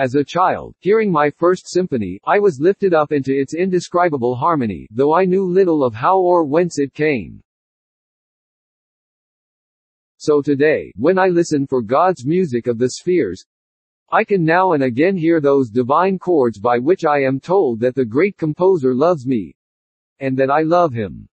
As a child, hearing my first symphony, I was lifted up into its indescribable harmony, though I knew little of how or whence it came. So today, when I listen for God's music of the spheres, I can now and again hear those divine chords by which I am told that the great composer loves me, and that I love him.